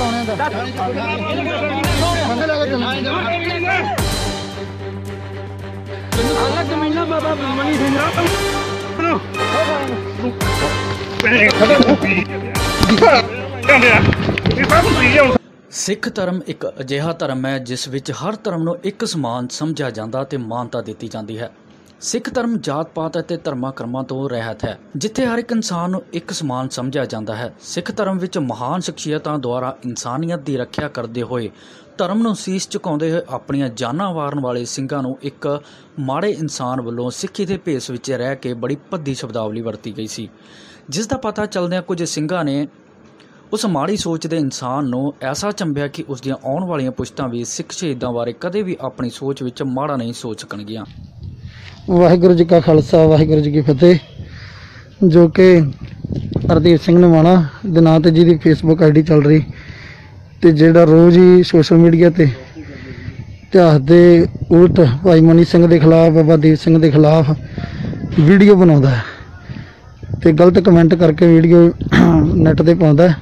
ਕਰਾਉਣੇ ਦਾ। ਸਿੱਖ ਧਰਮ ਇੱਕ ਅਜਿਹਾ ਧਰਮ ਹੈ ਜਿਸ ਵਿੱਚ ਹਰ ਧਰਮ ਨੂੰ ਇੱਕ ਸਮਾਨ ਸਮਝਿਆ ਜਾਂਦਾ ਤੇ ਮਾਨਤਾ ਦਿੱਤੀ ਜਾਂਦੀ ਹੈ। ਸਿੱਖ ਧਰਮ ਜਾਤ ਪਾਤ ਅਤੇ ਧਰਮਾਂ ਕਰਮਾਂ ਤੋਂ ਰਹਿਤ ਹੈ, ਜਿੱਥੇ ਹਰ ਇੱਕ ਇਨਸਾਨ ਨੂੰ ਇੱਕ ਸਮਾਨ ਸਮਝਿਆ ਜਾਂਦਾ ਹੈ। ਸਿੱਖ ਧਰਮ ਵਿੱਚ ਮਹਾਨ ਸ਼ਖਸੀਅਤਾਂ ਦੁਆਰਾ ਇਨਸਾਨੀਅਤ ਦੀ ਰੱਖਿਆ ਕਰਦੇ ਹੋਏ ਧਰਮ ਨੂੰ ਸੀਸ ਝੁਕਾਉਂਦੇ ਹੋਏ ਆਪਣੀਆਂ ਜਾਨਾਂ ਵਾਰਨ ਵਾਲੇ ਸਿੰਘਾਂ ਨੂੰ ਇੱਕ ਮਾੜੇ ਇਨਸਾਨ ਵੱਲੋਂ ਸਿੱਖੀ ਦੇ ਭੇਸ ਵਿੱਚ ਰਹਿ ਕੇ ਬੜੀ ਭੱਦੀ ਸ਼ਬਦਾਵਲੀ ਵਰਤੀ ਗਈ ਸੀ। ਜਿਸ ਦਾ ਪਤਾ ਚੱਲਦਿਆਂ ਕੁਝ ਸਿੰਘਾਂ ਨੇ ਉਸ ਮਾੜੀ ਸੋਚ ਦੇ ਇਨਸਾਨ ਨੂੰ ਐਸਾ ਚੰਬਿਆ ਕਿ ਉਸ ਦੀਆਂ ਆਉਣ ਵਾਲੀਆਂ ਪੁਸ਼ਤਾਂ ਵੀ ਸਿੱਖ ਸ਼ਹੀਦਾਂ ਬਾਰੇ ਕਦੇ ਵੀ ਆਪਣੀ ਸੋਚ ਵਿੱਚ ਮਾੜਾ ਨਹੀਂ ਸੋਚ ਸਕਣਗੀਆਂ। ਵਾਹਿਗੁਰੂ ਜੀ ਕਾ ਖਾਲਸਾ, ਵਾਹਿਗੁਰੂ ਜੀ ਕੀ ਫਤਿਹ। ਜੋ ਕਿ ਹਰਦੀਪ ਸਿੰਘ ਨਵਾਣਾ ਦੇ ਨਾਂ ਤੇ ਜਿਹਦੀ ਫੇਸਬੁੱਕ ਆਈਡੀ ਚੱਲ ਰਹੀ ਤੇ ਜਿਹੜਾ ਰੋਜ਼ ਹੀ ਸੋਸ਼ਲ ਮੀਡੀਆ ਤੇ ਇਤਿਹਾਸ ਦੇ ਉਲਟ ਭਾਈ ਮਨੀ ਸਿੰਘ ਦੇ ਖਿਲਾਫ, ਬਾਬਾ ਦੀਪ ਸਿੰਘ ਦੇ ਖਿਲਾਫ ਵੀਡੀਓ ਬਣਾਉਂਦਾ ਹੈ ਤੇ ਗਲਤ ਕਮੈਂਟ ਕਰਕੇ ਵੀਡੀਓ ਨੈਟ ਤੇ ਪਾਉਂਦਾ ਹੈ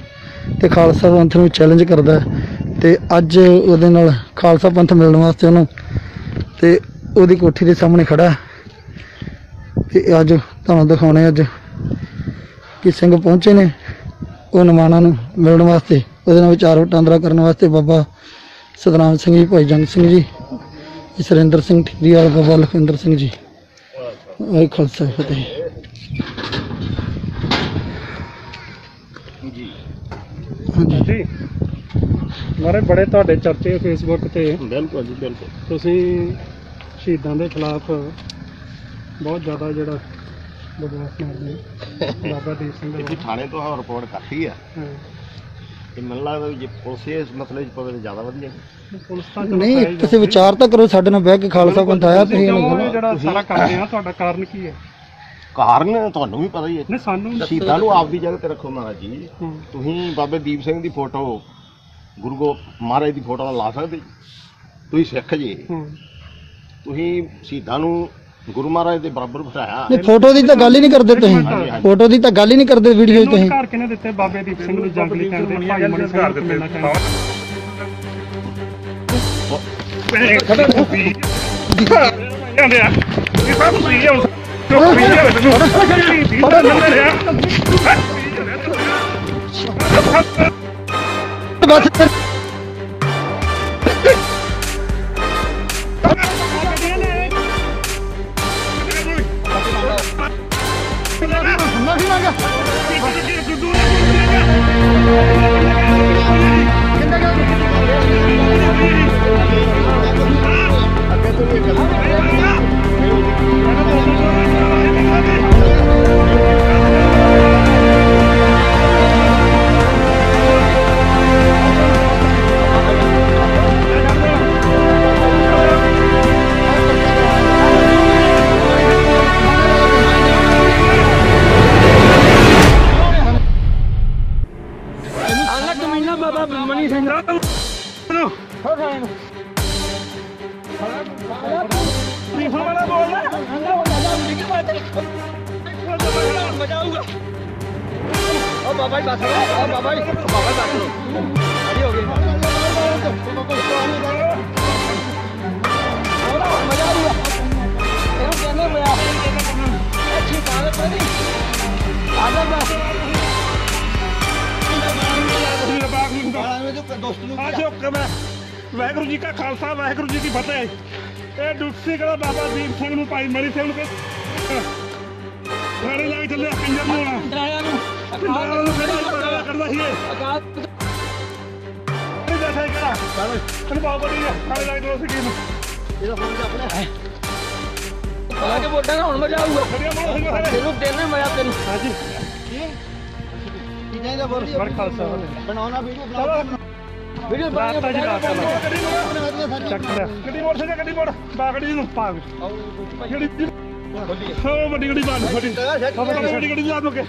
ਤੇ ਖਾਲਸਾ ਪੰਥ ਨੂੰ ਚੈਲੰਜ ਕਰਦਾ ਹੈ ਤੇ ਅੱਜ ਉਹਦੇ ਨਾਲ ਖਾਲਸਾ ਪੰਥ ਮਿਲਣ ਵਾਸਤੇ ਉਹਨੂੰ ਤੇ ਉਹਦੀ ਕੋਠੀ ਦੇ ਸਾਹਮਣੇ ਖੜਾ ਹੈ ਤੇ ਅੱਜ ਤੁਹਾਨੂੰ ਦਿਖਾਉਣੇ ਅੱਜ ਕਿ ਸਿੰਘ ਪਹੁੰਚੇ ਨੇ ਉਹ ਨਮਾਣਾ ਨੂੰ ਮਿਲਣ ਵਾਸਤੇ ਉਹਦੇ ਨਾਲ ਵਿਚਾਰ ਵਟਾਂਦਰਾ ਕਰਨ ਵਾਸਤੇ ਬਾਬਾ ਸਤਨਾਮ ਸਿੰਘ ਜੀ ਭਾਈ ਜੰਗ ਸਿੰਘ ਜੀ ਜੀ ਸੁਰਿੰਦਰ ਸਿੰਘ ਠੀਰੀ ਵਾਲਾ ਬਾਬਾ ਲਖਵਿੰਦਰ ਸਿੰਘ ਜੀ। ਵਾਹਿ ਖਾਲਸਾ ਫਤਿਹ। ਹਾਂਜੀ। ਜੀ। ਮਾਰੇ ਬੜੇ ਤੁਹਾਡੇ ਚਰਚੇ ਫੇਸਬੁੱਕ ਤੇ। ਬਿਲਕੁਲ ਜੀ ਬਿਲਕੁਲ। ਤੁਸੀਂ ਸ਼ਹੀਦਾਂ ਦੇ ਖਿਲਾਫ ਬਹੁਤ ਜ਼ਿਆਦਾ ਜਿਹੜਾ ਬਦਮਾਸ਼ ਮਾਰਦੇ ਹੋ। ਬਾਬਾ ਦੀਪ ਸਿੰਘ ਜੀ ਦਾ ਥਾਣੇ ਤੋਂ ਆਹ ਰਿਪੋਰਟ ਕਰਤੀ ਆ ਹਾਂ। ਤੇ ਮੈਨੂੰ ਲੱਗਦਾ ਵੀ ਜੇ ਪੁਲਿਸ ਇਸ ਮਸਲੇ 'ਚ ਪਵੇ ਤਾਂ ਜ਼ਿਆਦਾ ਵਧੀਆ ਪੁਲਿਸ ਤਾਂ ਚਲੋ ਨਹੀਂ ਤੁਸੀਂ ਵਿਚਾਰ ਤਾਂ ਕਰੋ ਸਾਡੇ ਨਾਲ ਬਹਿ ਕੇ ਖਾਲਸਾ ਪੰਥ ਆਇਆ ਤੁਸੀਂ ਕਿਉਂ ਇਹਨੂੰ ਇਹ ਜਿਹੜਾ ਸਾਰਾ ਕਰਦੇ ਆ ਤੁਹਾਡਾ ਕਾਰਨ ਕੀ ਹੈ ਕਾਰਨ ਤੁਹਾਨੂੰ ਵੀ ਪਤਾ ਹੀ ਹੈ ਨਹੀਂ ਸਾਨੂੰ ਸ਼ਹੀਦਾਂ ਨੂੰ ਆਪਦੀ ਜਗ੍ਹਾ ਤੇ ਰੱਖੋ ਮਹਾਰਾਜ ਜੀ ਹੂੰ। ਤੁਸੀਂ ਬਾਬੇ ਦੀਪ ਸਿੰਘ ਦੀ ਫੋਟੋ ਗੁਰੂ ਗੋ ਮਹਾਰਾਜ ਦੀ ਫੋਟੋ ਨਾਲ ਲਾ ਸਕਦੇ ਜੀ? ਤੁਸੀਂ ਸਿੱਖ ਜੀ ਹੂੰ। ਤੁਸੀਂ ਸ਼ਹੀਦਾਂ ਨੂੰ ਗੁਰੂ ਮਹਾਰਾਜ ਦੇ ਬਰਾਬਰ ਬਿਠਾਇਆ ਨਹੀਂ ਫੋਟੋ ਦੀ ਤਾਂ ਗੱਲ ਹੀ ਨਹੀਂ ਕਰਦੇ ਤੁਸੀਂ। ਫੋਟੋ ਦੀ ਤਾਂ ਗੱਲ ਹੀ ਨਹੀਂ ਕਰਦੇ ਵੀਡੀਓ 'ਚ ਤੁਸੀਂ। ਘਰ ਕਿਨੇ ਦਿੱਤੇ? ਬਾਬੇ ਦੀਪ ਸਿੰਘ ਨੂੰ ਜੰਗ ਲਈ ਕਹਿੰਦੇ ਭਾਈ ਮਨੀ ਸਿੰਘ ਨੂੰ ਮਿਲਣਾ ਕਹਿੰਦੇ ਬਸ ਵਾਹਿਗੁਰੂ ਜੀ ਕਾ ਖਾਲਸਾ ਵਾਹਿਗੁਰੂ ਜੀ ਕੀ ਫਤਿਹ। ਇਹ ਡੁੱਬਸੀ ਕਲਾ ਬਾਬਾ ਦੀਪ ਸਿੰਘ ਨੂੰ ਭਾਈ ਮਨੀ ਸਿੰਘ ਨੂੰ ਕਿ ਗਾੜੀ ਲੱਗ ਚੱਲਿਆ ਕੰਜਰ ਨੂੰ ਆਉਣਾ ਡਰਾਇਆ ਨੂੰ। ਡਰਾਇਆ ਨੂੰ ਕਿਹੜਾ ਕਰਦਾ ਸੀ ਇਹ? ਅਕਾਲ ਜੈਸਾ ਹੀ ਕਰਾ ਤੈਨੂੰ ਬਾਬਾ ਹੈ ਗਾੜੀ ਲੱਗ ਦੋ ਸਕੀਮ ਇਹਦਾ ਫੋਨ ਤੇ ਆਪਣੇ ਆ ਕੇ ਨਾ ਹੁਣ ਮਜ਼ਾ ਆਊਗਾ। ਤੈਨੂੰ ਦੇਣਾ ਮਜ਼ਾ ਤੈਨੂੰ। ਹਾਂਜੀ। ਕੀ? ਚਾਹੀਦਾ ਬੋਲੀ ਖਾਲਸਾ। ਬਣਾਉਣਾ ਵੀਡੀਓ ਚਲੋ। ਵੀਡੀਓ ਰਾਤਾ ਜੀ ਰਾਤਾ ਚੱਕ ਲਿਆ ਗੱਡੀ ਮੋੜ ਸਜਾ ਗੱਡੀ ਮੋੜ। ਬਾਗੜੀ ਨੂੰ ਪਾ ਗੱਡੀ ਹੋ ਵੱਡੀ ਗੱਡੀ ਬਾਦ ਵੱਡੀ। ਵੱਡੀ ਵੱਡੀ ਗੱਡੀ ਜਾ ਕੇ।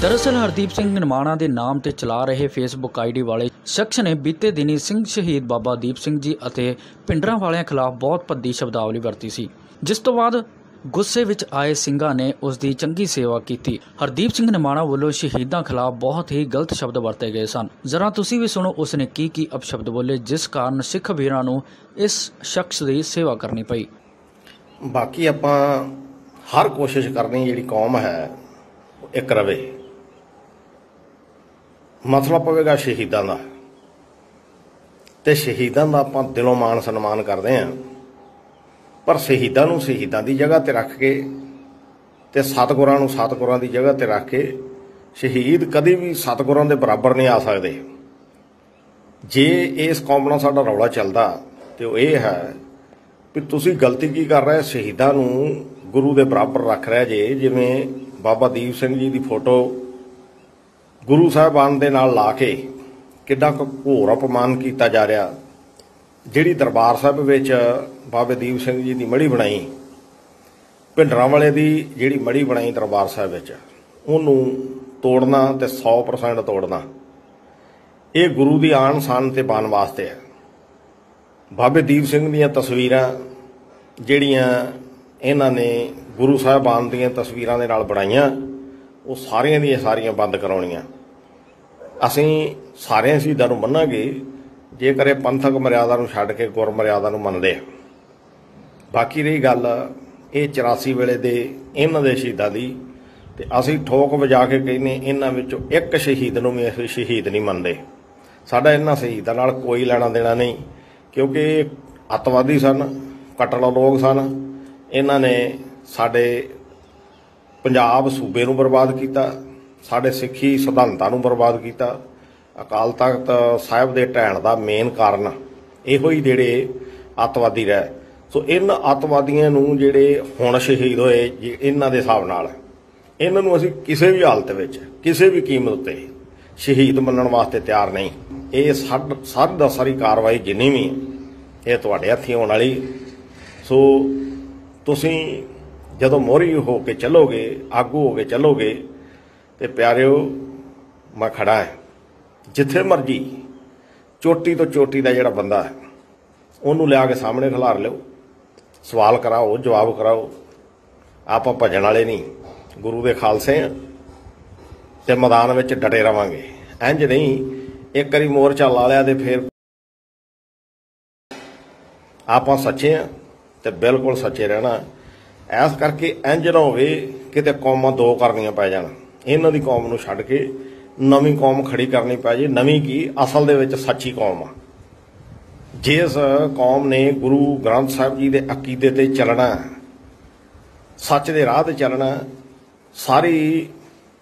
ਦਰਅਸਲ ਹਰਦੀਪ ਸਿੰਘ ਨਿਮਾਣਾ ਦੇ ਨਾਮ ਤੇ ਚਲਾ ਰਹੇ ਫੇਸਬੁੱਕ ਆਈਡੀ ਵਾਲੇ ਸ਼ਖਸ ਨੇ ਬੀਤੇ ਦਿਨੀ ਸਿੰਘ ਸ਼ਹੀਦ ਬਾਬਾ ਦੀਪ ਸਿੰਘ ਜੀ ਅਤੇ ਪਿੰਡਰਾਂ ਵਾਲਿਆਂ ਖਿਲਾਫ ਬਹੁਤ ਭੱਦੀ ਸ਼ਬਦਾਵਲੀ ਵਰਤੀ ਸੀ। ਜਿਸ ਤੋਂ ਬਾਅਦ ਗੁੱਸੇ ਵਿੱਚ ਆਏ ਸਿੰਘਾਂ ਨੇ ਉਸ ਦੀ ਚੰਗੀ ਸੇਵਾ ਕੀਤੀ। ਹਰਦੀਪ ਸਿੰਘ ਨਿਮਾਣਾ ਵੱਲੋਂ ਸ਼ਹੀਦਾਂ ਖਿਲਾਫ ਬਹੁਤ ਹੀ ਗਲਤ ਸ਼ਬਦ ਵਰਤੇ ਗਏ ਸਨ। ਜ਼ਰਾ ਤੁਸੀਂ ਵੀ ਸੁਣੋ ਉਸ ਨੇ ਕੀ ਕੀ ਅਪਸ਼ਬਦ ਬੋਲੇ, ਜਿਸ ਕਾਰਨ ਸਿੱਖ ਵੀਰਾਂ ਨੂੰ ਇਸ ਸ਼ਖਸ ਦੀ ਸੇਵਾ ਕਰਨੀ ਪਈ। ਬਾਕੀ ਆਪਾਂ ਹਰ ਕੋਸ਼ਿਸ਼ ਕਰਨੀ ਜਿਹੜੀ ਕੌਮ ਹੈ, ਇੱਕ ਰਵੇ। ਮਸਲਾ ਪਵੇਗਾ ਸ਼ਹੀਦਾਂ ਦਾ? ਤੇ ਸ਼ਹੀਦਾਂ ਦਾ ਆਪਾਂ ਦਿਲੋਂ ਮਾਣ ਸਨਮਾਨ ਕਰਦੇ ਆਂ ਪਰ ਸ਼ਹੀਦਾਂ ਨੂੰ ਸ਼ਹੀਦਾਂ ਦੀ ਜਗ੍ਹਾ ਤੇ ਰੱਖ ਕੇ ਤੇ ਸਤਿਗੁਰਾਂ ਨੂੰ ਸਤਿਗੁਰਾਂ ਦੀ ਜਗ੍ਹਾ ਤੇ ਰੱਖ ਕੇ ਸ਼ਹੀਦ ਕਦੇ ਵੀ ਸਤਿਗੁਰਾਂ ਦੇ ਬਰਾਬਰ ਨਹੀਂ ਆ ਸਕਦੇ। ਜੇ ਇਸ ਕੌਮ ਨਾਲ ਸਾਡਾ ਰੌਲਾ ਚੱਲਦਾ ਤੇ ਉਹ ਇਹ ਹੈ ਵੀ ਤੁਸੀਂ ਗਲਤੀ ਕੀ ਕਰ ਰਹੇ? ਸ਼ਹੀਦਾਂ ਨੂੰ ਗੁਰੂ ਦੇ ਬਰਾਬਰ ਰੱਖ ਰਿਹਾ ਜੇ, ਜਿਵੇਂ ਬਾਬਾ ਦੀਪ ਸਿੰਘ ਜੀ ਦੀ ਫੋਟੋ ਗੁਰੂ ਸਾਹਿਬਾਨ ਦੇ ਨਾਲ ਲਾ ਕੇ ਕਿੱਡਾ ਕੁ ਘੋਰ ਅਪਮਾਨ ਕੀਤਾ ਜਾ ਰਿਹਾ। ਜਿਹੜੀ ਦਰਬਾਰ ਸਾਹਿਬ ਵਿੱਚ ਬਾਬੇ ਦੀਪ ਸਿੰਘ ਜੀ ਦੀ ਮੜੀ ਬਣਾਈ, ਭਿੰਡਰਾਂ ਵਾਲੇ ਦੀ ਜਿਹੜੀ ਮੜੀ ਬਣਾਈ ਦਰਬਾਰ ਸਾਹਿਬ ਵਿੱਚ, ਉਹਨੂੰ ਤੋੜਨਾ ਤੇ 100% ਤੋੜਨਾ, ਇਹ ਗੁਰੂ ਦੀ ਆਣ ਸਾਨ ਤੇ ਪਾਣ ਵਾਸਤੇ ਹੈ। ਬਾਬੇ ਦੀਪ ਸਿੰਘ ਦੀਆਂ ਤਸਵੀਰਾਂ, ਜਿਹੜੀਆਂ ਇਹਨਾਂ ਨੇ ਗੁਰੂ ਸਾਹਿਬਾਨ ਦੀਆਂ ਤਸਵੀਰਾਂ ਦੇ ਨਾਲ ਬਣਾਈਆਂ, ਉਹ ਸਾਰੀਆਂ ਦੀਆਂ ਸਾਰੀਆਂ ਬੰਦ ਕਰਾਉਣੀਆਂ। ਅਸੀਂ ਸਾਰਿਆਂ ਸ਼ਹੀਦਾਂ ਨੂੰ ਮੰਨਾਂਗੇ ਜੇਕਰ ਇਹ ਪੰਥਕ ਮਰਿਆਦਾ ਨੂੰ ਛੱਡ ਕੇ ਗੁਰ ਮਰਿਆਦਾ ਨੂੰ ਮੰਨਦੇ ਆ। ਬਾਕੀ ਰਹੀ ਗੱਲ ਇਹ 84 ਵੇਲੇ ਦੇ ਇਹਨਾਂ ਦੇ ਸ਼ਹੀਦਾਂ ਦੀ ਤੇ ਅਸੀਂ ਠੋਕ ਵਜਾ ਕੇ ਕਹਿੰਨੇ ਇਹਨਾਂ ਵਿੱਚੋਂ ਇੱਕ ਸ਼ਹੀਦ ਨੂੰ ਵੀ ਅਸੀਂ ਸ਼ਹੀਦ ਨਹੀਂ ਮੰਨਦੇ। ਸਾਡਾ ਇਹਨਾਂ ਸ਼ਹੀਦਾਂ ਨਾਲ ਕੋਈ ਲੈਣਾ ਦੇਣਾ ਨਹੀਂ, ਕਿਉਂਕਿ ਇਹ ਅੱਤਵਾਦੀ ਸਨ, ਕਟੜ ਲੋਕ ਸਨ। ਇਹਨਾਂ ਨੇ ਸਾਡੇ ਪੰਜਾਬ ਸੂਬੇ ਨੂੰ ਬਰਬਾਦ ਕੀਤਾ, ਸਾਡੇ ਸਿੱਖੀ ਸਿਧਾਂਤਾਂ ਨੂੰ ਬਰਬਾਦ ਕੀਤਾ ਅਕਾਲ ਤਖਤ ਸਾਹਿਬ ਦੇ ਢਹਿਣ ਦਾ ਮੇਨ ਕਾਰਨ ਇਹੋ ਹੀ ਜਿਹੜੇ ਅੱਤਵਾਦੀ ਰਹਿ। ਸੋ ਇਹਨਾਂ ਅੱਤਵਾਦੀਆਂ ਨੂੰ ਜਿਹੜੇ ਹੁਣ ਸ਼ਹੀਦ ਹੋਏ ਇਹਨਾਂ ਦੇ ਹਿਸਾਬ ਨਾਲ ਇਹਨਾਂ ਨੂੰ ਅਸੀਂ ਕਿਸੇ ਵੀ ਹਾਲਤ ਵਿੱਚ, ਕਿਸੇ ਵੀ ਕੀਮਤ ਉੱਤੇ ਸ਼ਹੀਦ ਮੰਨਣ ਵਾਸਤੇ ਤਿਆਰ ਨਹੀਂ। ਇਹ ਸਾਡ ਸਾਰੀ ਦਾ ਸਾਰੀ ਕਾਰਵਾਈ ਜਿੰਨੀ ਵੀ ਇਹ ਤੁਹਾਡੇ ਹੱਥੀਂ ਹੋਣ ਵਾਲੀ। ਸੋ ਤੁਸੀਂ ਜਦੋਂ ਮੋਹਰੀ ਹੋ ਕੇ ਚੱਲੋਗੇ, ਆਗੂ ਹੋ ਕੇ ਚੱਲੋਗੇ, ਤੇ ਪਿਆਰਿਓ, ਮੈਂ ਖੜਾ ਹਾਂ। ਜਿੱਥੇ ਮਰਜ਼ੀ ਚੋਟੀ ਤੋਂ ਚੋਟੀ ਦਾ ਜਿਹੜਾ ਬੰਦਾ ਹੈ ਉਹਨੂੰ ਲਿਆ ਕੇ ਸਾਹਮਣੇ ਖਿਲਾਰ ਲਿਓ। ਸਵਾਲ ਕਰਾਓ ਜਵਾਬ ਕਰਾਓ। ਆਪਾਂ ਭਜਣ ਵਾਲੇ ਨਹੀਂ ਗੁਰੂ ਦੇ ਖਾਲਸੇ ਆ ਤੇ ਮੈਦਾਨ ਵਿੱਚ ਡਟੇ ਰਵਾਂਗੇ। ਇੰਜ ਨਹੀਂ ਇੱਕ ਵਾਰੀ ਮੋਰਚਾ ਲਾ ਲਿਆ ਤੇ ਫਿਰ ਆਪਾਂ ਸੱਚੇ ਆ ਤੇ ਬਿਲਕੁਲ ਸੱਚੇ ਰਹਿਣਾ। ਐਸ ਕਰਕੇ ਇੰਜ ਨਾ ਹੋਵੇ ਕਿਤੇ ਕੌਮਾਂ ਦੋ ਕਰਨੀਆਂ ਪੈ ਜਾਣ। ਇਹਨਾਂ ਦੀ ਕੌਮ ਨੂੰ ਛੱਡ ਕੇ ਨਵੀਂ ਕੌਮ ਖੜੀ ਕਰਨੀ ਪੈ ਜੇ, ਨਵੀਂ ਕੀ? ਅਸਲ ਦੇ ਵਿੱਚ ਸੱਚੀ ਕੌਮ ਆ। ਜਿਸ ਕੌਮ ਨੇ ਗੁਰੂ ਗ੍ਰੰਥ ਸਾਹਿਬ ਜੀ ਦੇ ਅਕੀਦੇ ਤੇ ਚੱਲਣਾ ਸੱਚ ਦੇ ਰਾਹ ਤੇ ਚੱਲਣਾ ਸਾਰੀ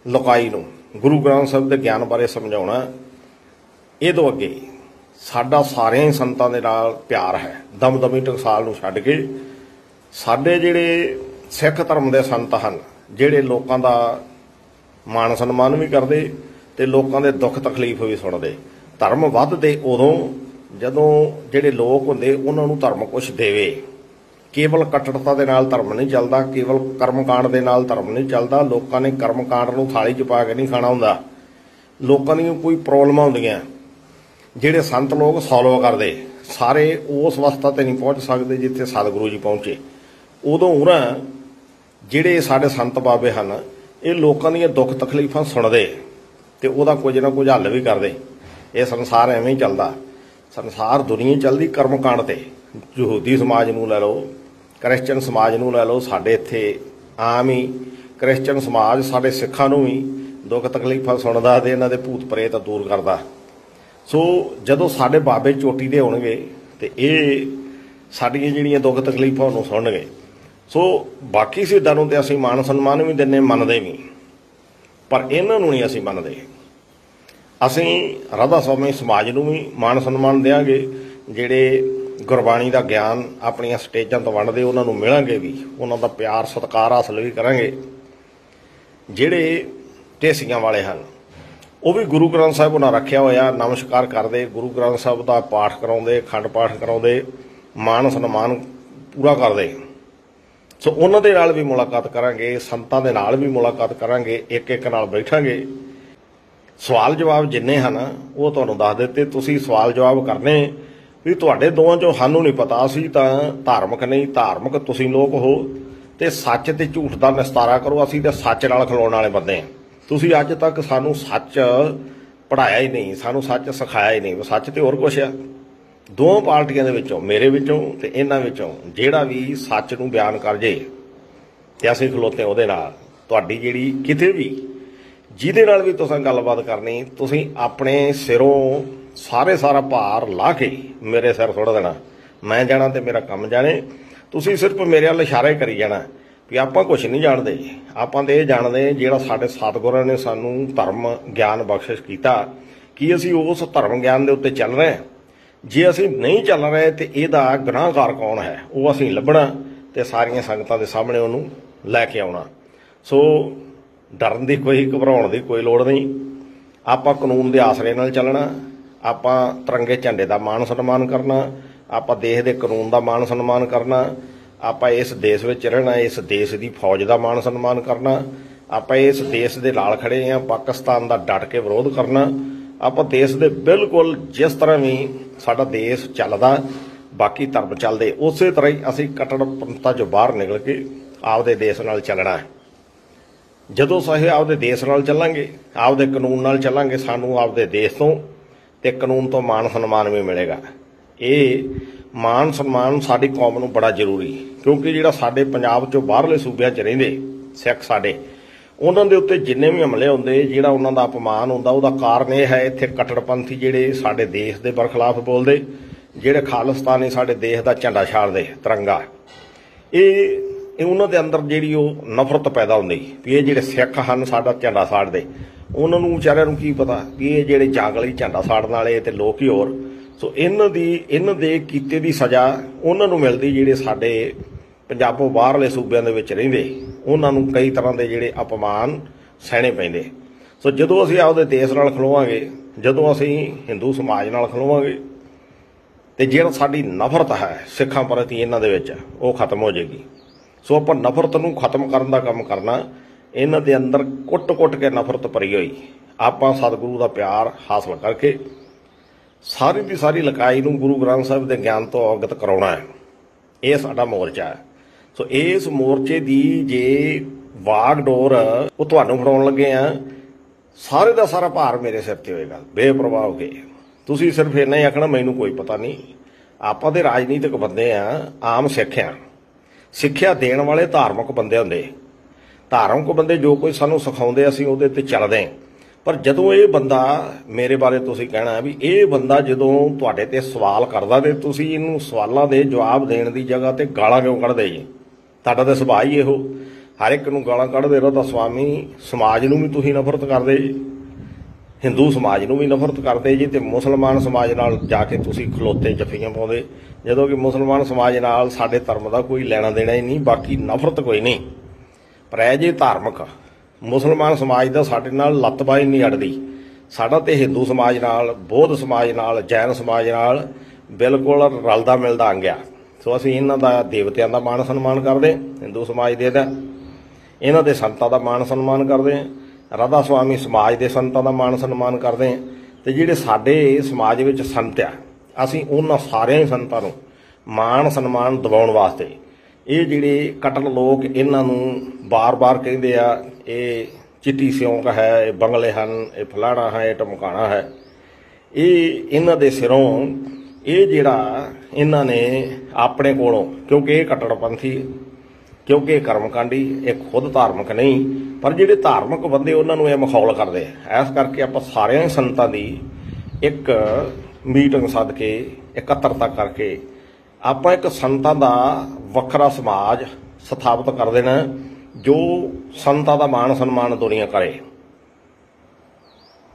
ਲੋਕਾਈ ਨੂੰ ਗੁਰੂ ਗ੍ਰੰਥ ਸਾਹਿਬ ਦੇ ਗਿਆਨ ਬਾਰੇ ਸਮਝਾਉਣਾ ਇਹ ਤੋਂ ਅੱਗੇ ਸਾਡਾ ਸਾਰਿਆਂ ਹੀ ਸੰਤਾਂ ਦੇ ਨਾਲ ਪਿਆਰ ਹੈ। ਦਮਦਮੀ ਟਕਸਾਲ ਨੂੰ ਛੱਡ ਕੇ ਸਾਡੇ ਜਿਹੜੇ ਸਿੱਖ ਧਰਮ ਦੇ ਸੰਤ ਹਨ, ਜਿਹੜੇ ਲੋਕਾਂ ਦਾ ਮਾਣ ਸਨਮਾਨ ਵੀ ਕਰਦੇ ਤੇ ਲੋਕਾਂ ਦੇ ਦੁੱਖ ਤਕਲੀਫ ਵੀ ਸੁਣਦੇ। ਧਰਮ ਵੱਧਦੇ ਉਦੋਂ ਜਦੋਂ ਜਿਹੜੇ ਲੋਕ ਹੁੰਦੇ, ਉਹਨਾਂ ਨੂੰ ਧਰਮ ਕੁਝ ਦੇਵੇ। ਕੇਵਲ ਕੱਟੜਤਾ ਦੇ ਨਾਲ ਧਰਮ ਨਹੀਂ ਚੱਲਦਾ, ਕੇਵਲ ਕਰਮਕਾਂਡ ਦੇ ਨਾਲ ਧਰਮ ਨਹੀਂ ਚੱਲਦਾ। ਲੋਕਾਂ ਨੇ ਕਰਮਕਾਂਡ ਨੂੰ ਥਾਲੀ 'ਚ ਪਾ ਕੇ ਨਹੀਂ ਖਾਣਾ ਹੁੰਦਾ। ਲੋਕਾਂ ਦੀਆਂ ਕੋਈ ਪ੍ਰੋਬਲਮਾਂ ਹੁੰਦੀਆਂ। ਜਿਹੜੇ ਸੰਤ ਲੋਕ ਸੋਲਵ ਕਰਦੇ, ਸਾਰੇ ਉਸ ਅਵਸਥਾ ਤੇ ਨਹੀਂ ਪਹੁੰਚ ਸਕਦੇ ਜਿੱਥੇ ਸਤਿਗੁਰੂ ਜੀ ਪਹੁੰਚੇ। ਉਦੋਂ ਉਹਨਾਂ ਜਿਹੜੇ ਸਾਡੇ ਸੰਤ ਬਾਬੇ ਹਨ, ਇਹ ਲੋਕਾਂ ਦੀਆਂ ਦੁੱਖ ਤਕਲੀਫਾਂ ਸੁਣਦੇ। ਤੇ ਉਹਦਾ ਕੁਝ ਨਾ ਕੁਝ ਹੱਲ ਵੀ ਕਰਦੇ। ਇਹ ਸੰਸਾਰ ਐਵੇਂ ਹੀ ਚੱਲਦਾ। ਸੰਸਾਰ ਦੁਨੀਆ ਚੱਲਦੀ ਕਰਮਕਾਂਡ ਤੇ। ਯਹੂਦੀ ਸਮਾਜ ਨੂੰ ਲੈ ਲਓ ਕ੍ਰਿਸਚੀਅਨ ਸਮਾਜ ਨੂੰ ਲੈ ਲਓ, ਸਾਡੇ ਇੱਥੇ ਆਮ ਹੀ ਕ੍ਰਿਸਚੀਅਨ ਸਮਾਜ, ਸਾਡੇ ਸਿੱਖਾਂ ਨੂੰ ਵੀ ਦੁੱਖ ਤਕਲੀਫਾਂ ਸੁਣਦਾ ਤੇ ਇਹਨਾਂ ਦੇ ਭੂਤ ਪ੍ਰੇਤ ਦੂਰ ਕਰਦਾ। ਸੋ ਜਦੋਂ ਸਾਡੇ ਬਾਬੇ ਚੋਟੀ ਦੇ ਹੋਣਗੇ ਤੇ ਇਹ ਸਾਡੀਆਂ ਜਿਹੜੀਆਂ ਦੁੱਖ ਤਕਲੀਫਾਂ ਉਹਨੂੰ ਸੁਣਨਗੇ। ਸੋ ਬਾਕੀ ਸਿੱਧਾਂ ਨੂੰ ਤੇ ਅਸੀਂ ਮਾਨ ਸਨਮਾਨ ਵੀ ਦਿੰਨੇ ਮੰਨਦੇ ਵੀ। ਪਰ ਇਹਨਾਂ ਨੂੰ ਨਹੀਂ ਅਸੀਂ ਮੰਨਦੇ। ਅਸੀਂ ਰਾਧਾ ਸਵਾਮੀ ਸਮਾਜ ਨੂੰ ਵੀ ਮਾਣ ਸਨਮਾਨ ਦੇਾਂਗੇ ਜਿਹੜੇ ਗੁਰਬਾਣੀ ਦਾ ਗਿਆਨ ਆਪਣੀਆਂ ਸਟੇਜਾਂ ਤੋਂ ਵੰਡਦੇ ਉਹਨਾਂ ਨੂੰ ਮਿਲਾਂਗੇ ਵੀ, ਉਹਨਾਂ ਦਾ ਪਿਆਰ, ਸਤਿਕਾਰ ਹਾਸਲ ਵੀ ਕਰਾਂਗੇ। ਜਿਹੜੇ ਢੇਸੀਆਂ ਵਾਲੇ ਹਨ, ਉਹ ਵੀ ਗੁਰੂ ਗ੍ਰੰਥ ਸਾਹਿਬ ਉਹਨਾਂ ਰੱਖਿਆ ਹੋਇਆ, ਨਮਸਕਾਰ ਕਰਦੇ, ਗੁਰੂ ਗ੍ਰੰਥ ਸਾਹਿਬ ਦਾ ਪਾਠ ਕਰਾਉਂਦੇ ਖੰਡ ਪਾਠ ਕਰਾਉਂਦੇ ਮਾਨ ਸਨਮਾਨ ਪੂਰਾ ਕਰਦੇ। ਸੋ ਉਹਨਾਂ ਦੇ ਨਾਲ ਵੀ ਮੁਲਾਕਾਤ ਕਰਾਂਗੇ, ਸੰਤਾਂ ਦੇ ਨਾਲ ਵੀ ਮੁਲਾਕਾਤ ਕਰਾਂਗੇ ਇੱਕ ਇੱਕ ਨਾਲ ਬੈਠਾਂਗੇ। ਸਵਾਲ ਜਵਾਬ ਜਿੰਨੇ ਹਨ, ਉਹ ਤੁਹਾਨੂੰ ਦੱਸ ਦਿੱਤੇ। ਤੁਸੀਂ ਸਵਾਲ ਜਵਾਬ ਕਰਨੇ ਵੀ ਤੁਹਾਡੇ ਦੋਵਾਂ ਚੋਂ ਸਾਨੂੰ ਨਹੀਂ ਪਤਾ, ਅਸੀਂ ਤਾਂ ਧਾਰਮਿਕ ਨਹੀਂ, ਧਾਰਮਿਕ ਤੁਸੀਂ ਲੋਕ ਹੋ। ਤੇ ਸੱਚ ਤੇ ਝੂਠ ਦਾ ਨਿਸਤਾਰਾ ਕਰੋ, ਅਸੀਂ ਤਾਂ ਸੱਚ ਨਾਲ ਖਲੋਣ ਵਾਲੇ ਬੰਦੇ ਹਾਂ। ਤੁਸੀਂ ਅੱਜ ਤੱਕ ਸਾਨੂੰ ਸੱਚ ਪੜਾਇਆ ਹੀ ਨਹੀਂ, ਸਾਨੂੰ ਸੱਚ ਸਿਖਾਇਆ ਹੀ ਨਹੀਂ, ਸੱਚ ਤੇ ਹੋਰ ਕੁਛ ਆ। ਦੋ ਪਾਰਟੀਆਂ ਦੇ ਵਿੱਚੋਂ, ਮੇਰੇ ਵਿੱਚੋਂ ਤੇ ਇਹਨਾਂ ਵਿੱਚੋਂ, ਜਿਹੜਾ ਵੀ ਸੱਚ ਨੂੰ ਬਿਆਨ ਕਰ ਜੇ ਤੇ ਅਸੀਂ ਖਲੋਤੇ ਉਹਦੇ ਨਾਲ, ਤੁਹਾਡੀ ਜਿਹੜੀ ਕਿਤੇ ਵੀ, ਜਿਹਦੇ ਨਾਲ ਵੀ ਤੁਸੀਂ ਗੱਲਬਾਤ ਕਰਨੀ, ਤੁਸੀਂ ਆਪਣੇ ਸਿਰੋਂ ਸਾਰੇ ਸਾਰਾ ਭਾਰ ਲਾ ਕੇ ਮੇਰੇ ਸਿਰ ਸੁੱਟ ਦੇਣਾ। ਮੈਂ ਜਾਣਾ ਤੇ ਮੇਰਾ ਕੰਮ ਜਾਣੇ, ਤੁਸੀਂ ਸਿਰਫ ਮੇਰੇ ਵੱਲ ਇਸ਼ਾਰੇ ਕਰੀ ਜਾਣਾ ਵੀ ਆਪਾਂ ਕੁਝ ਨਹੀਂ ਜਾਣਦੇ। ਆਪਾਂ ਤੇ ਇਹ ਜਾਣਦੇ ਜਿਹੜਾ ਸਾਡੇ ਸਤਿਗੁਰਾਂ ਨੇ ਸਾਨੂੰ ਧਰਮ, ਗਿਆਨ ਬਖਸ਼ਿਸ਼ ਕੀਤਾ, ਕਿ ਅਸੀਂ ਉਸ ਧਰਮ ਗਿਆਨ ਦੇ ਉੱਤੇ ਚੱਲ ਰਹੇ ਹਾਂ? ਜੇ ਅਸੀਂ ਨਹੀਂ ਚੱਲ ਰਹੇ ਤੇ ਇਹਦਾ ਗੁਨਾਹਗਾਰ ਕੌਣ ਹੈ? ਉਹ ਅਸੀਂ ਲੱਭਣਾ ਤੇ ਸਾਰੀਆਂ ਸੰਗਤਾਂ ਦੇ ਸਾਹਮਣੇ ਉਹਨੂੰ ਲੈ ਕੇ ਆਉਣਾ। ਸੋ ਡਰਨ ਦੀ ਕੋਈ, ਘਬਰਾਉਣ ਦੀ ਕੋਈ ਲੋੜ ਨਹੀਂ। ਆਪਾਂ ਕਾਨੂੰਨ ਦੇ ਆਸਰੇ ਨਾਲ ਚੱਲਣਾ, ਆਪਾਂ ਤਿਰੰਗੇ ਝੰਡੇ ਦਾ ਮਾਣ ਸਨਮਾਨ ਕਰਨਾ, ਆਪਾਂ ਦੇਸ਼ ਦੇ ਕਾਨੂੰਨ ਦਾ ਮਾਣ ਸਨਮਾਨ ਕਰਨਾ, ਆਪਾਂ ਇਸ ਦੇਸ਼ ਵਿੱਚ ਰਹਿਣਾ, ਇਸ ਦੇਸ਼ ਦੀ ਫੌਜ ਦਾ ਮਾਣ ਸਨਮਾਨ ਕਰਨਾ, ਆਪਾਂ ਇਸ ਦੇਸ਼ ਦੇ ਨਾਲ ਖੜੇ ਆ, ਪਾਕਿਸਤਾਨ ਦਾ ਡਟ ਕੇ ਵਿਰੋਧ ਕਰਨਾ ਆਪਾਂ ਦੇਸ਼ ਦੇ ਬਿਲਕੁਲ ਜਿਸ ਤਰ੍ਹਾਂ ਵੀ ਸਾਡਾ ਦੇਸ਼ ਚੱਲਦਾ, ਬਾਕੀ ਧਰਮ ਚੱਲਦੇ, ਉਸੇ ਤਰ੍ਹਾਂ ਹੀ ਅਸੀਂ ਕੱਟੜਪੰਥਾ ਚੋਂ ਬਾਹਰ ਨਿਕਲ ਕੇ ਆਪਦੇ ਦੇਸ਼ ਨਾਲ ਚੱਲਣਾ ਹੈ। ਜਦੋਂ ਸਹੀ ਆਪਦੇ ਦੇਸ਼ ਨਾਲ ਚੱਲਾਂਗੇ, ਆਪਦੇ ਕਾਨੂੰਨ ਨਾਲ ਚੱਲਾਂਗੇ, ਸਾਨੂੰ ਆਪਦੇ ਦੇਸ਼ ਤੋਂ ਤੇ ਕਾਨੂੰਨ ਤੋਂ ਮਾਣ ਸਨਮਾਨ ਵੀ ਮਿਲੇਗਾ। ਇਹ ਮਾਣ ਸਨਮਾਨ ਸਾਡੀ ਕੌਮ ਨੂੰ ਬੜਾ ਜ਼ਰੂਰੀ ਕਿਉਂਕਿ ਜਿਹੜਾ ਸਾਡੇ ਪੰਜਾਬ ਚੋਂ ਬਾਹਰਲੇ ਸੂਬਿਆਂ 'ਚ ਰਹਿੰਦੇ ਸਿੱਖ ਸਾਡੇ ਉਹਨਾਂ ਦੇ ਉੱਤੇ ਜਿੰਨੇ ਵੀ ਹਮਲੇ ਹੁੰਦੇ, ਜਿਹੜਾ ਉਹਨਾਂ ਦਾ ਅਪਮਾਨ ਹੁੰਦਾ, ਉਹਦਾ ਕਾਰਨ ਇਹ ਹੈ ਇੱਥੇ ਕੱਟੜਪੰਥੀ ਜਿਹੜੇ ਸਾਡੇ ਦੇਸ਼ ਦੇ ਬਰਖਲਾਫ ਬੋਲਦੇ, ਜਿਹੜੇ ਖਾਲਿਸਤਾਨੀ ਸਾਡੇ ਦੇਸ਼ ਦਾ ਝੰਡਾ ਛਾੜਦੇ, ਤਿਰੰਗਾ। ਇਹ ਇਹ ਉਹਨਾਂ ਦੇ ਅੰਦਰ ਜਿਹੜੀ ਉਹ ਨਫ਼ਰਤ ਪੈਦਾ ਹੁੰਦੀ, ਵੀ ਇਹ ਜਿਹੜੇ ਸਿੱਖ ਹਨ ਸਾਡਾ ਝੰਡਾ ਸਾੜਦੇ। ਉਹਨਾਂ ਨੂੰ ਵਿਚਾਰਿਆਂ ਨੂੰ ਕੀ ਪਤਾ ਵੀ ਇਹ ਜਿਹੜੇ ਜਾਗਲੀ ਝੰਡਾ ਸਾੜਨ ਵਾਲੇ ਤੇ ਲੋਕ ਹੀ ਹੋਰ। ਸੋ ਇਹਨਾਂ ਦੀ, ਇਹਨਾਂ ਦੇ ਕੀਤੇ ਦੀ ਸਜ਼ਾ ਉਹਨਾਂ ਨੂੰ ਮਿਲਦੀ ਜਿਹੜੇ ਸਾਡੇ ਪੰਜਾਬੋਂ ਬਾਹਰਲੇ ਸੂਬਿਆਂ ਦੇ ਵਿੱਚ ਰਹਿੰਦੇ। ਉਹਨਾਂ ਨੂੰ ਕਈ ਤਰ੍ਹਾਂ ਦੇ ਜਿਹੜੇ ਅਪਮਾਨ ਸਹਿਣੇ ਪੈਂਦੇ। ਸੋ ਜਦੋਂ ਅਸੀਂ ਆਪਦੇ ਦੇਸ਼ ਨਾਲ ਖਲੋਵਾਂਗੇ, ਜਦੋਂ ਅਸੀਂ ਹਿੰਦੂ ਸਮਾਜ ਨਾਲ ਖਲੋਵਾਂਗੇ, ਤੇ ਜਿਹੜਾ ਸਾਡੀ ਨਫ਼ਰਤ ਹੈ ਸਿੱਖਾਂ ਪ੍ਰਤੀ ਇਹਨਾਂ ਦੇ ਵਿੱਚ, ਉਹ ਖਤਮ ਹੋ ਜਾਏਗੀ। ਸੋ ਆਪਾਂ ਨਫ਼ਰਤ ਨੂੰ ਖਤਮ ਕਰਨ ਦਾ ਕੰਮ ਕਰਨਾ, ਇਹਨਾਂ ਦੇ ਅੰਦਰ ਕੁੱਟ-ਕੁੱਟ ਕੇ ਨਫ਼ਰਤ ਭਰੀ ਹੋਈ। ਆਪਾਂ ਸਤਿਗੁਰੂ ਦਾ ਪਿਆਰ ਹਾਸਲ ਕਰਕੇ ਸਾਰੀ ਦੀ ਸਾਰੀ ਲਕਾਈ ਨੂੰ ਗੁਰੂ ਗ੍ਰੰਥ ਸਾਹਿਬ ਦੇ ਗਿਆਨ ਤੋਂ ਅਵਗਤ ਕਰਾਉਣਾ ਹੈ। ਇਹ ਸਾਡਾ ਮੋਰਚਾ ਹੈ। ਸੋ ਇਸ ਮੋਰਚੇ ਦੀ ਜੇ ਵਾਗ ਡੋਰ ਉਹ ਤੁਹਾਨੂੰ ਫੜਾਉਣ ਲੱਗੇ ਆ, ਸਾਰੇ ਦਾ ਸਾਰਾ ਭਾਰ ਮੇਰੇ ਸਿਰ ਤੇ ਹੋਏਗਾ, ਬੇਪਰਵਾਹ ਹੋ ਕੇ ਤੁਸੀਂ ਸਿਰਫ ਇੰਨਾ ਹੀ ਆਖਣਾ, ਮੈਨੂੰ ਕੋਈ ਪਤਾ ਨਹੀਂ। ਆਪਾਂ ਦੇ ਰਾਜਨੀਤਿਕ ਬੰਦੇ ਆ, ਆਮ ਸਿੱਖ ਆ। ਸਿੱਖਿਆ ਦੇਣ ਵਾਲੇ ਧਾਰਮਿਕ ਬੰਦੇ ਹੁੰਦੇ। ਧਾਰਮਿਕ ਬੰਦੇ ਜੋ ਕੋਈ ਸਾਨੂੰ ਸਿਖਾਉਂਦੇ, ਅਸੀਂ ਉਹਦੇ ਤੇ ਚੱਲਦੇ। ਪਰ ਜਦੋਂ ਇਹ ਬੰਦਾ, ਮੇਰੇ ਬਾਰੇ ਤੁਸੀਂ ਕਹਿਣਾ ਵੀ ਇਹ ਬੰਦਾ ਜਦੋਂ ਤੁਹਾਡੇ ਤੇ ਸਵਾਲ ਕਰਦਾ ਤੇ ਤੁਸੀਂ ਇਹਨੂੰ ਸਵਾਲਾਂ ਦੇ ਜਵਾਬ ਦੇਣ ਦੀ ਜਗ੍ਹਾ ਤੇ ਗਾਲਾਂ ਕਿਉਂ ਕੱਢਦੇ ਜੀ? ਤੁਹਾਡਾ ਤਾਂ ਸੁਭਾਅ ਹੀ ਇਹੋ। ਹਰ ਇੱਕ ਨੂੰ ਗਾਲਾਂ ਕੱਢਦੇ ਰਹੋ ਤਾਂ ਸਵਾਮੀ, ਸਮਾਜ ਨੂੰ ਵੀ ਤੁਸੀਂ ਨਫ਼ਰਤ ਕਰਦੇ ਜੀ। ਹਿੰਦੂ ਸਮਾਜ ਨੂੰ ਵੀ ਨਫ਼ਰਤ ਕਰਦੇ ਜੀ ਤੇ ਮੁਸਲਮਾਨ ਸਮਾਜ ਨਾਲ ਜਾ ਕੇ ਤੁਸੀਂ ਖਲੋਤੇ ਜੱਫੀਆਂ ਪਾਉਂਦੇ। ਜਦੋਂ ਕਿ ਮੁਸਲਮਾਨ ਸਮਾਜ ਨਾਲ ਸਾਡੇ ਧਰਮ ਦਾ ਕੋਈ ਲੈਣਾ ਦੇਣਾ ਹੀ ਨਹੀਂ, ਬਾਕੀ ਨਫ਼ਰਤ ਕੋਈ ਨਹੀਂ। ਪਰ ਇਹ ਜੇ ਧਾਰਮਿਕ ਮੁਸਲਮਾਨ ਸਮਾਜ ਦਾ ਸਾਡੇ ਨਾਲ ਲੱਤਬਾਈ ਨਹੀਂ ਅੜਦੀ। ਸਾਡਾ ਤੇ ਹਿੰਦੂ ਸਮਾਜ ਨਾਲ, ਬੌਧ ਸਮਾਜ ਨਾਲ, ਜੈਨ ਸਮਾਜ ਨਾਲ ਬਿਲਕੁਲ ਰਲਦਾ ਮਿਲਦਾ ਅੰਗਿਆ। ਸੋ ਅਸੀਂ ਇਹਨਾਂ ਦਾ ਦੇਵਤਿਆਂ ਦਾ ਮਾਣ ਸਨਮਾਨ ਕਰਦੇ ਹਾਂ, ਹਿੰਦੂ ਸਮਾਜ ਦੇ ਦਾ ਇਹਨਾਂ ਦੇ ਸੰਤਾਂ ਦਾ ਮਾਣ ਸਨਮਾਨ ਕਰਦੇ ਹਾਂ ਰਾਧਾ ਸੁਆਮੀ ਸਮਾਜ ਦੇ ਸੰਤਾਂ ਦਾ ਮਾਣ ਸਨਮਾਨ ਕਰਦੇ ਹਾਂ ਤੇ ਜਿਹੜੇ ਸਾਡੇ ਸਮਾਜ ਵਿੱਚ ਸੰਤ ਆ ਅਸੀਂ ਉਹਨਾਂ ਸਾਰਿਆਂ ਹੀ ਸੰਤਾਂ ਨੂੰ ਮਾਣ ਸਨਮਾਨ ਦਿਵਾਉਣ ਵਾਸਤੇ ਇਹ ਜਿਹੜੇ ਕਟਲ ਲੋਕ ਇਹਨਾਂ ਨੂੰ ਬਾਰ-ਬਾਰ ਕਹਿੰਦੇ ਆ ਇਹ ਚਿੱਟੀ ਸਿਉਂਕ ਹੈ ਇਹ ਬੰਗਲੇ ਹਨ ਇਹ ਫਲਾਣਾ ਹੈ ਇਹ ਟਮਕਾਣਾ ਹੈ ਇਹ ਇਹਨਾਂ ਦੇ ਸਿਰੋਂ ਇਹ ਜਿਹੜਾ ਇਹਨਾਂ ਨੇ ਆਪਣੇ ਕੋਲੋਂ, ਕਿਉਂਕਿ ਇਹ ਕੱਟੜਪੰਥੀ ਕਿਉਂਕਿ ਇਹ ਕਰਮਕਾਂਡੀ, ਇਹ ਖੁਦ ਧਾਰਮਿਕ ਨਹੀਂ, ਪਰ ਜਿਹੜੇ ਧਾਰਮਿਕ ਬੰਦੇ ਉਹਨਾਂ ਨੂੰ ਇਹ ਮਖੌਲ ਕਰਦੇ ਆ। ਇਸ ਕਰਕੇ ਆਪਾਂ ਸਾਰਿਆਂ ਹੀ ਸੰਤਾਂ ਦੀ ਇੱਕ ਮੀਟਿੰਗ ਸੱਦ ਕੇ ਇਕੱਤਰਤਾ ਕਰਕੇ ਆਪਾਂ ਇੱਕ ਸੰਤਾਂ ਦਾ ਵੱਖਰਾ ਸਮਾਜ ਸਥਾਪਿਤ ਕਰ ਦੇਣਾ, ਜੋ ਸੰਤਾਂ ਦਾ ਮਾਣ ਸਨਮਾਨ ਦੁਨੀਆ ਕਰੇ।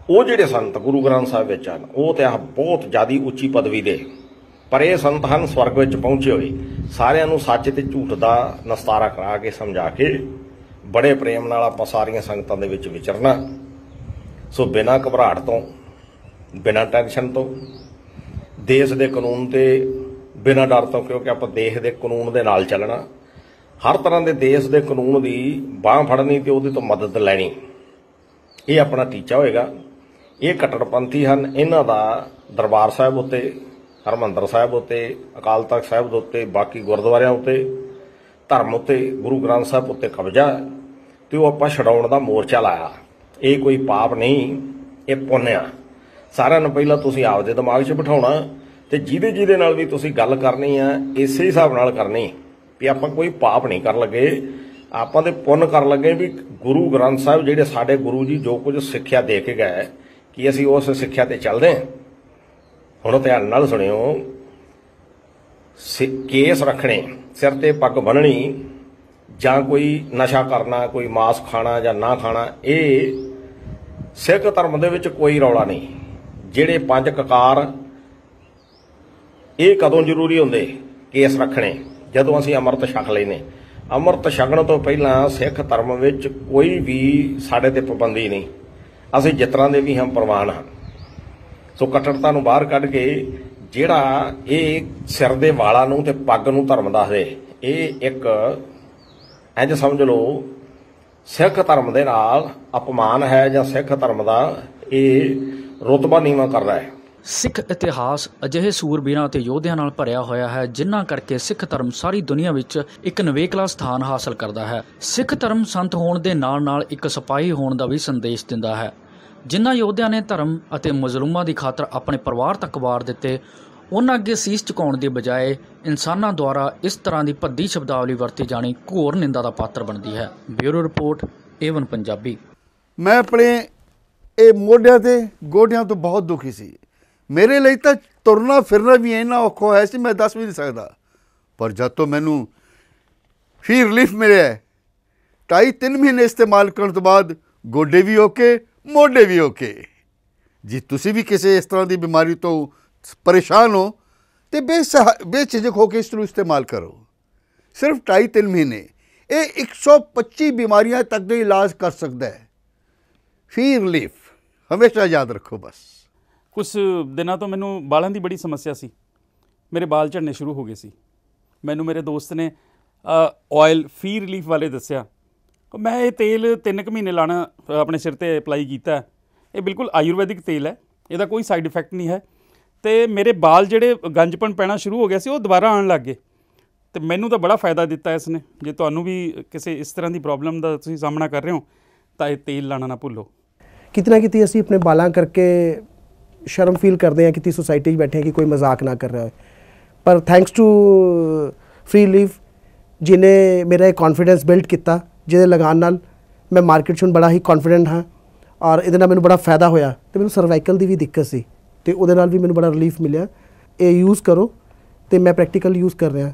ਉਹ ਜਿਹੜੇ ਸੰਤ ਗੁਰੂ ਗ੍ਰੰਥ ਸਾਹਿਬ ਵਿੱਚ ਹਨ, ਉਹ ਤੇ ਆ ਬਹੁਤ ਜ਼ਿਆਦੀ ਉੱਚੀ ਪਦਵੀ ਦੇ ਪਰ ਇਹ ਸੰਤ ਹਨ, ਸਵਰਗ ਵਿੱਚ ਪਹੁੰਚੇ ਹੋਏ। ਸਾਰਿਆਂ ਨੂੰ ਸੱਚ ਤੇ ਝੂਠ ਦਾ ਨਸਤਾਰਾ ਕਰਾ ਕੇ, ਸਮਝਾ ਕੇ, ਬੜੇ ਪ੍ਰੇਮ ਨਾਲ ਆਪਾਂ ਸਾਰੀਆਂ ਸੰਗਤਾਂ ਦੇ ਵਿੱਚ ਵਿਚਰਨਾ। ਸੋ ਬਿਨਾਂ ਘਬਰਾਹਟ ਤੋਂ, ਬਿਨਾਂ ਟੈਨਸ਼ਨ ਤੋਂ, ਦੇਸ਼ ਦੇ ਕਾਨੂੰਨ ਤੇ ਬਿਨਾਂ ਡਰ ਤੋਂ, ਕਿਉਂਕਿ ਆਪਾਂ ਦੇਸ਼ ਦੇ ਕਾਨੂੰਨ ਦੇ ਨਾਲ ਚੱਲਣਾ। ਹਰ ਤਰ੍ਹਾਂ ਦੇ ਦੇਸ਼ ਦੇ ਕਾਨੂੰਨ ਦੀ ਬਾਹ ਫੜਨੀ ਤੇ ਉਹਦੇ ਤੋਂ ਮਦਦ ਲੈਣੀ। ਇਹ ਆਪਣਾ ਟੀਚਾ ਹੋਏਗਾ। ਇਹ ਕੱਟੜਪੰਥੀ ਹਨ। ਇਹਨਾਂ ਦਾ ਦਰਬਾਰ ਸਾਹਿਬ ਉੱਤੇ, ਹਰਮੰਦਰ ਸਾਹਿਬ ਉੱਤੇ, ਅਕਾਲ ਤਖਤ ਸਾਹਿਬ ਦੇ ਉੱਤੇ, ਬਾਕੀ ਗੁਰਦੁਆਰਿਆਂ ਉੱਤੇ, ਧਰਮ ਉੱਤੇ, ਗੁਰੂ ਗ੍ਰੰਥ ਸਾਹਿਬ ਉੱਤੇ ਕਬਜ਼ਾ ਹੈ ਤੇ ਉਹ ਆਪਾਂ ਛਡਾਉਣ ਦਾ ਮੋਰਚਾ ਲਾਇਆ। ਇਹ ਕੋਈ ਪਾਪ ਨਹੀਂ, ਇਹ ਪੁੰਨ ਆ। ਸਾਰਿਆਂ ਨੂੰ ਪਹਿਲਾਂ ਤੁਸੀਂ ਆਪਦੇ ਦਿਮਾਗ 'ਚ ਬਿਠਾਉਣਾ ਤੇ ਜਿਹਦੇ ਜਿਹਦੇ ਨਾਲ ਵੀ ਤੁਸੀਂ ਗੱਲ ਕਰਨੀ ਆ, ਇਸੇ ਹਿਸਾਬ ਨਾਲ ਕਰਨੀ ਵੀ ਆਪਾਂ ਕੋਈ ਪਾਪ ਨਹੀਂ ਕਰਨ ਲੱਗੇ। ਆਪਾਂ ਤੇ ਪੁੰਨ ਕਰਨ ਲੱਗੇ ਵੀ ਗੁਰੂ ਗ੍ਰੰਥ ਸਾਹਿਬ ਜਿਹੜੇ ਸਾਡੇ ਗੁਰੂ ਜੀ ਜੋ ਕੁਝ ਸਿੱਖਿਆ ਦੇ ਕੇ ਗਏ ਕਿ ਅਸੀਂ ਉਸ ਸਿੱਖਿਆ ਤੇ ਚੱਲਦੇ ਹਾਂ। ਹੁਣ ਧਿਆਨ ਨਾਲ ਸੁਣਿਓ। ਸਿ- ਕੇਸ ਰੱਖਣੇ, ਸਿਰ ਤੇ ਪੱਗ ਬੰਨਣੀ ਜਾਂ ਕੋਈ ਨਸ਼ਾ ਕਰਨਾ, ਕੋਈ ਮਾਸ ਖਾਣਾ ਜਾਂ ਨਾ ਖਾਣਾ, ਇਹ ਸਿੱਖ ਧਰਮ ਦੇ ਵਿੱਚ ਕੋਈ ਰੌਲਾ ਨਹੀਂ। ਜਿਹੜੇ ਪੰਜ ਕਕਾਰ, ਇਹ ਕਦੋਂ ਜ਼ਰੂਰੀ ਹੁੰਦੇ? ਕੇਸ ਰੱਖਣੇ, ਜਦੋਂ ਅਸੀਂ ਅੰਮ੍ਰਿਤ ਛਕ ਲੈਨੇ ਅੰਮ੍ਰਿਤ ਛਕਣ ਤੋਂ ਪਹਿਲਾਂ ਸਿੱਖ ਧਰਮ ਵਿੱਚ ਕੋਈ ਵੀ ਸਾਡੇ ਤੇ ਪਾਬੰਦੀ ਨਹੀਂ। ਅਸੀਂ ਜਿਸ ਤਰ੍ਹਾਂ ਦੇ ਵੀ ਹਮ ਪ੍ਰਵਾਨ ਹਾਂ। ਸੋ ਕੱਟੜਤਾ ਨੂੰ ਬਾਹਰ ਕੱਢ ਕੇ ਜਿਹੜਾ ਇਹ ਸਿਰ ਦੇ ਵਾਲਾਂ ਨੂੰ ਤੇ ਪੱਗ ਨੂੰ ਧਰਮ ਦੱਸਦੇ ਇਹ ਇੱਕ ਇੰਜ ਸਮਝ ਲਓ, ਸਿੱਖ ਧਰਮ ਦੇ ਨਾਲ ਅਪਮਾਨ ਹੈ ਜਾਂ ਸਿੱਖ ਧਰਮ ਦਾ ਇਹ ਰੁਤਬਾ ਨੀਵਾਂ ਕਰਦਾ ਹੈ। ਸਿੱਖ ਇਤਿਹਾਸ ਅਜਿਹੇ ਸੂਰਬੀਰਾਂ ਅਤੇ ਯੋਧਿਆਂ ਨਾਲ ਭਰਿਆ ਹੋਇਆ ਹੈ, ਜਿਨ੍ਹਾਂ ਕਰਕੇ ਸਿੱਖ ਧਰਮ ਸਾਰੀ ਦੁਨੀਆ ਵਿੱਚ ਇੱਕ ਨਵੇਕਲਾ ਸਥਾਨ ਹਾਸਲ ਕਰਦਾ ਹੈ। ਸਿੱਖ ਧਰਮ ਸੰਤ ਹੋਣ ਦੇ ਨਾਲ-ਨਾਲ ਇੱਕ ਸਿਪਾਹੀ ਹੋਣ ਦਾ ਵੀ ਸੰਦੇਸ਼ ਦਿੰਦਾ ਹੈ। ਜਿਨ੍ਹਾਂ ਯੋਧਿਆਂ ਨੇ ਧਰਮ ਅਤੇ ਮਜ਼ਲੂਮਾਂ ਦੀ ਖਾਤਰ ਆਪਣੇ ਪਰਿਵਾਰ ਤੱਕ ਵਾਰ ਦਿੱਤੇ, ਉਹਨਾਂ ਅੱਗੇ ਸੀਸ ਝੁਕਾਉਣ ਦੀ ਬਜਾਏ ਇਨਸਾਨਾਂ ਦੁਆਰਾ ਇਸ ਤਰ੍ਹਾਂ ਦੀ ਭੱਦੀ ਸ਼ਬਦਾਵਲੀ ਵਰਤੀ ਜਾਣੀ ਘੋਰ ਨਿੰਦਾ ਦਾ ਪਾਤਰ ਬਣਦੀ ਹੈ। Bureau report Avon Punjabi. ਮੈਂ ਆਪਣੇ ਇਹ ਮੋਢਿਆਂ ਤੇ ਗੋਡਿਆਂ ਤੋਂ ਬਹੁਤ ਦੁਖੀ ਸੀ। ਮੇਰੇ ਲਈ ਤਾਂ ਤੁਰਨਾ ਫਿਰਨਾ ਵੀ ਇੰਨਾ ਔਖਾ ਹੋਇਆ ਸੀ, ਮੈਂ ਦੱਸ ਵੀ ਨਹੀਂ ਸਕਦਾ। ਪਰ ਜਦ ਤੋਂ ਮੈਨੂੰ ਫੀ ਰਿਲੀਫ ਮਿਲਿਆ ਢਾਈ ਤਿੰਨ ਮਹੀਨੇ ਇਸਤੇਮਾਲ ਕਰਨ ਤੋਂ ਬਾਅਦ ਗੋਡੇ ਵੀ ਓਕੇ ਮੋਢੇ ਵੀ ਓਕੇ। ਜੇ ਤੁਸੀਂ ਵੀ ਕਿਸੇ ਇਸ ਤਰ੍ਹਾਂ ਦੀ ਬਿਮਾਰੀ ਤੋਂ ਪਰੇਸ਼ਾਨ ਹੋ, ਤੇ ਬੇਸਹਾ, ਬੇਝਿਜਕ ਹੋ ਕੇ ਇਸ ਨੂੰ ਇਸਤੇਮਾਲ ਕਰੋ। ਸਿਰਫ ਢਾਈ ਤਿੰਨ ਮਹੀਨੇ, ਇਹ 125 ਬਿਮਾਰੀਆਂ ਤੱਕ ਦੇ ਇਲਾਜ ਕਰ ਸਕਦਾ ਹੈ। ਫੀ ਰਿਲੀਫ ਹਮੇਸ਼ਾ ਯਾਦ ਰੱਖੋ ਬਸ। ਕੁਝ ਦਿਨਾਂ ਤੋਂ ਮੈਨੂੰ ਬਾਲਾਂ ਦੀ ਬੜੀ ਸਮੱਸਿਆ ਸੀ। ਮੇਰੇ ਬਾਲ ਝੜਨੇ ਸ਼ੁਰੂ ਹੋ ਗਏ ਸੀ। ਮੈਨੂੰ ਮੇਰੇ ਦੋਸਤ ਨੇ ਆਇਲ ਫੀ ਰਿਲੀਫ ਵਾਲੇ ਦੱਸਿਆ। ਮੈਂ ਇਹ ਤੇਲ 3 ਕੁ ਮਹੀਨੇ ਲਾਣਾ ਆਪਣੇ ਸਿਰ ਤੇ ਅਪਲਾਈ ਕੀਤਾ। ਇਹ ਬਿਲਕੁਲ ਆਯੁਰਵੈਦਿਕ ਤੇਲ ਹੈ। ਇਹਦਾ ਕੋਈ ਸਾਈਡ ਇਫੈਕਟ ਨਹੀਂ ਹੈ। ਤੇ ਮੇਰੇ ਵਾਲ ਜਿਹੜੇ ਗੰਜਪਣ ਪੈਣਾ ਸ਼ੁਰੂ ਹੋ ਗਿਆ ਸੀ, ਉਹ ਦੁਬਾਰਾ ਆਉਣ ਲੱਗ ਗਏ। ਤੇ ਮੈਨੂੰ ਤਾਂ ਬੜਾ ਫਾਇਦਾ ਦਿੱਤਾ ਇਸ ਨੇ ਜੇ ਤੁਹਾਨੂੰ ਵੀ ਕਿਸੇ ਇਸ ਤਰ੍ਹਾਂ ਦੀ ਪ੍ਰੋਬਲਮ ਦਾ ਤੁਸੀਂ ਸਾਹਮਣਾ ਕਰ ਰਹੇ ਹੋ, ਤਾਂ ਇਹ ਤੇਲ ਲਾਣਾ ਨਾ ਭੁੱਲੋ। ਕਿਤਨਾ ਕਿਤੇ ਅਸੀਂ ਆਪਣੇ ਬਾਲਾਂ ਕਰਕੇ ਸ਼ਰਮ ਫੀਲ ਕਰਦੇ ਹਾਂ ਕਿਤੇ ਸੋਸਾਇਟੀ 'ਚ ਬੈਠੇ ਕਿ ਕੋਈ ਮਜ਼ਾਕ ਨਾ ਕਰ ਰਿਹਾ ਹੋਏ। ਪਰ ਥੈਂਕਸ ਟੂ ਫ੍ਰੀ ਲੀਵ ਜਿਨੇ ਮੇਰਾ ਇਹ ਕੌਨਫੀਡੈਂਸ ਬਿਲਡ ਕੀਤਾ ਜਿਹਦੇ ਲਗਾਉਣ ਨਾਲ ਮੈਂ ਮਾਰਕੀਟ 'ਚ ਹੁਣ ਬੜਾ ਹੀ ਕੌਨਫੀਡੈਂਟ ਹਾਂ ਔਰ ਇਹਦੇ ਨਾਲ ਮੈਨੂੰ ਬੜਾ ਫਾਇਦਾ ਹੋਇਆ ਤੇ ਮੈਨੂੰ ਸਰਵਾਈਕਲ ਦੀ ਵੀ ਦਿੱਕਤ ਸੀ ਤੇ ਉਹਦੇ ਨਾਲ ਵੀ ਮੈਨੂੰ ਬੜਾ ਰਿਲੀਫ ਮਿਲਿਆ। ਇਹ ਯੂਜ਼ ਕਰੋ ਤੇ ਮੈਂ ਪ੍ਰੈਕਟੀਕਲ ਯੂਜ਼ ਕਰ ਰਿਹਾ।